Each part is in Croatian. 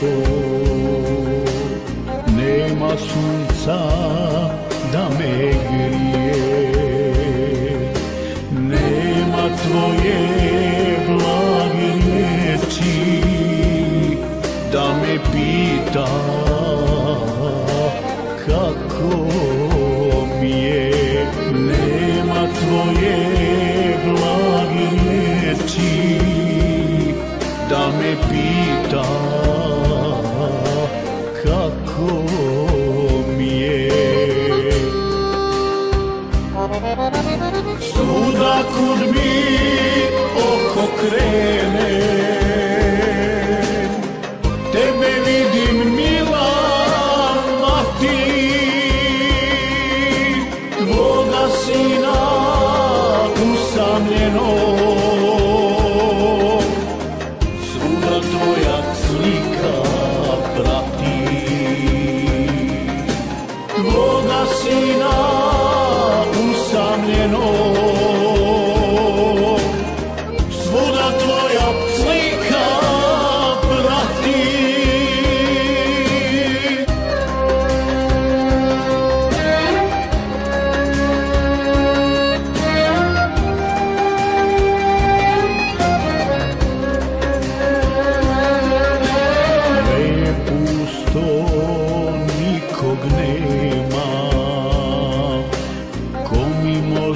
tako Nema sunca da me grije. Nema tvoje blage riječi Da me pita kako mi je. Nema tvoje blage riječi da me pita Svuda kud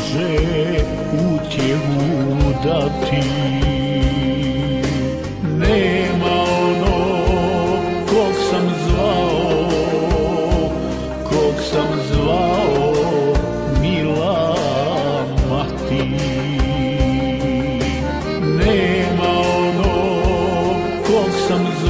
može utjehu dati. Nema ono kog sam zvao Kog sam zvao mila mati. Nema ono kog sam zvao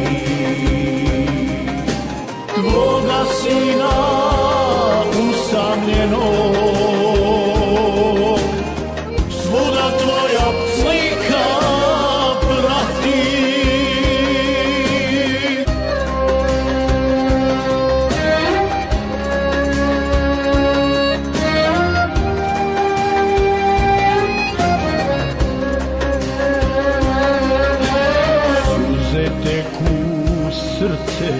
Suze teku, srce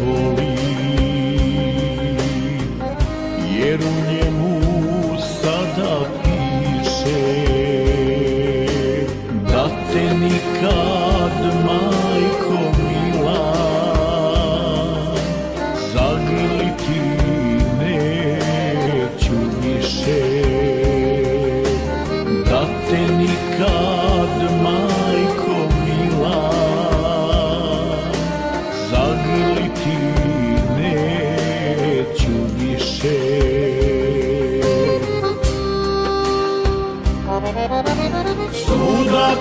boli. Jer u njemu sada piše Da te nikad, majko mila Zagrliti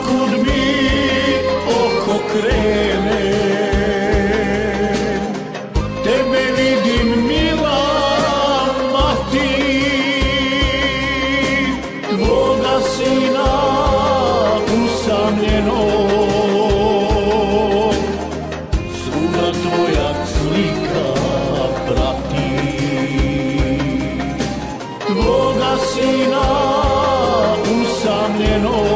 kud mi oko krene. Tebe vidim mila mati Tvoga sina usamljeno. Svuda tvoja slika prati. Tvoga sina usamljeno.